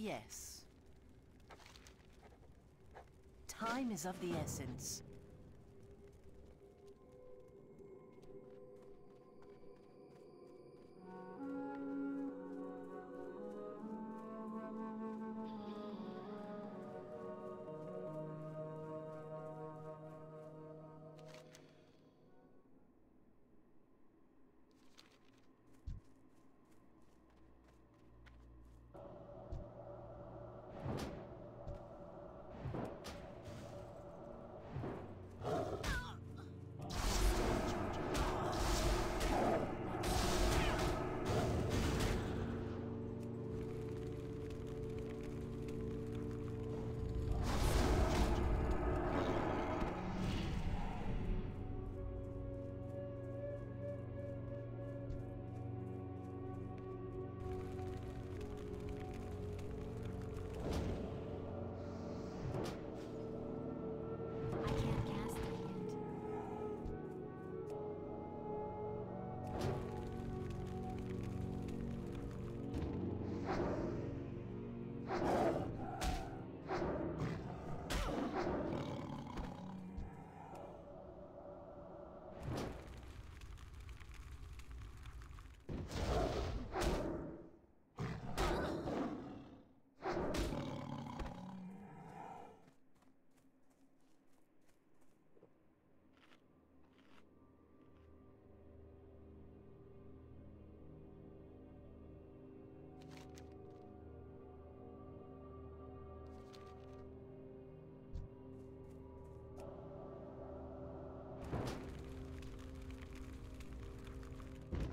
Yes. Time is of the essence.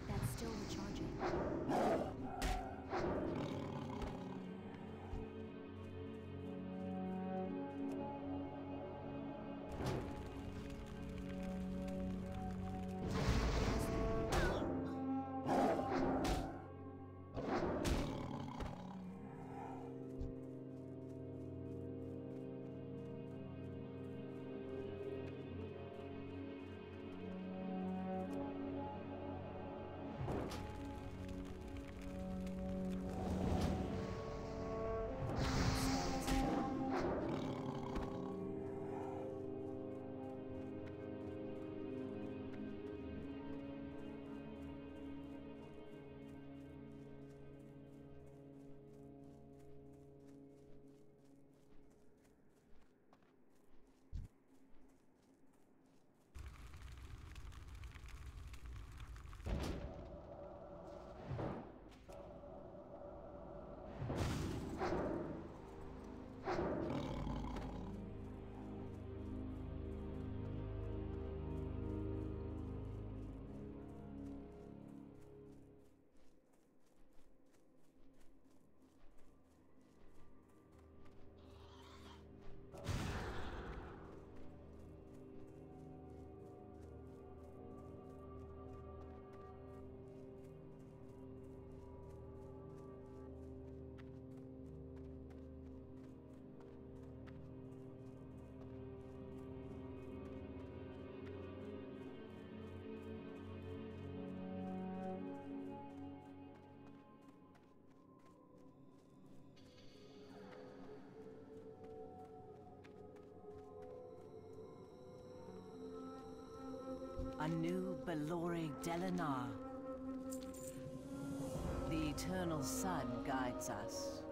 That's still recharging. Belori Delinar. The eternal sun guides us.